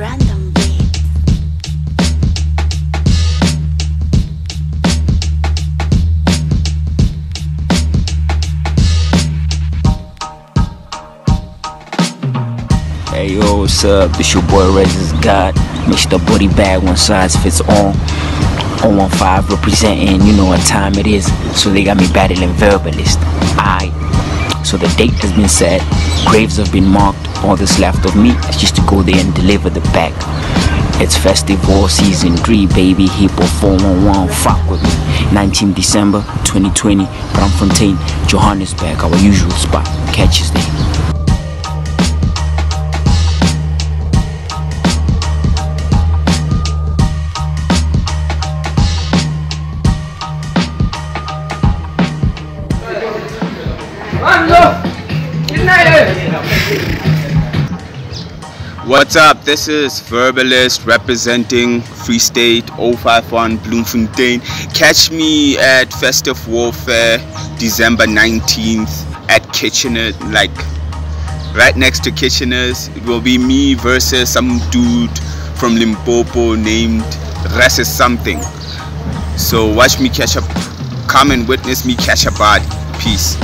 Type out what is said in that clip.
random. Hey yo, what's up? It's your boy Rez Is God, Mr. Booty Bag, one size fits all. 015 representing, you know what time it is, so they got me battling Verbalist. I so the date has been set, graves have been marked. All that's left of me is just to go there and deliver the bag. It's festival season 3, baby. Hip-Hop 411, fuck with me. 19 December 2020, Braamfontein, Johannesburg, our usual spot. Catch us there. What's up? This is Verbalist representing Free State 051 Bloemfontein. Catch me at Festive Warfare December 19th at Kitchener, like right next to Kitchener's. It will be me versus some dude from Limpopo named Rest something. So watch me catch up. Come and witness me catch a body. Peace.